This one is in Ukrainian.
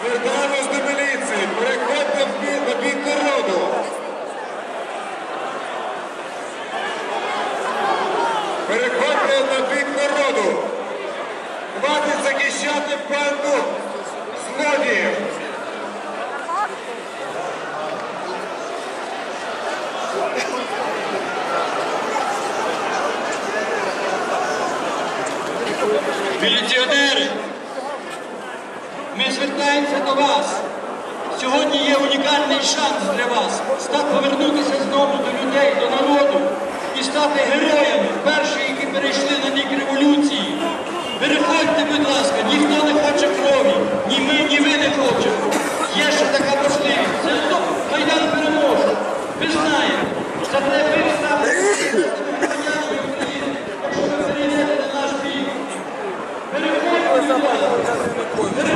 Звертаємось до міліції, переходьте на бік народу. Переходьте на бік народу. Хватить захищати банду злодіїв. Міліціонери! Ми звертаємося до вас. Сьогодні є унікальний шанс для вас стати повернутися знову до людей, до народу і стати героями, перші, які перейшли на вік революції. Переходьте, будь ласка, ніхто не хоче крові, ні ми, ні ви не хочемо. Є ще така можливість. Майдан переможе. Ви знаєте, за те ви станете. Переходьте, будь ласка.